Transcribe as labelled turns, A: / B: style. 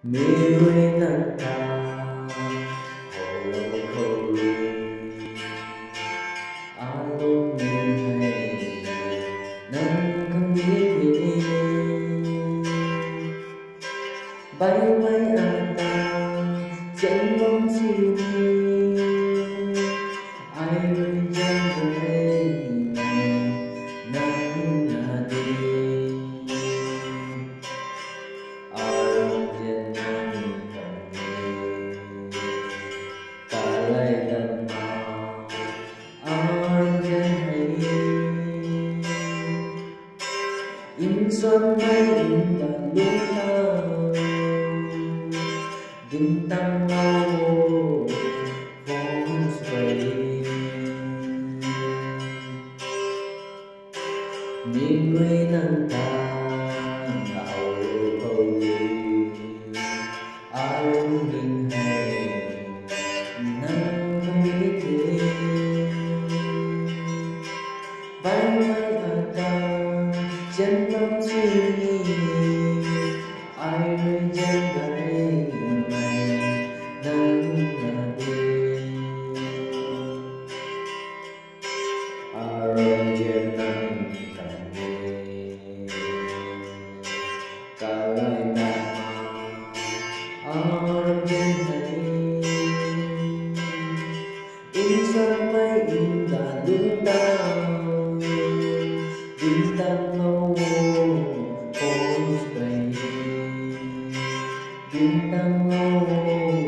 A: 미루이는다 홀로코리 아로미네 난강미미니 바이바이 안다 쟁범지니 I will xuân hay đừng tàn lúc thơ đừng tăng lâu phong xoay nhìn người nắng ജന്മം ചെയ്യുന്നു Thank you. gintamor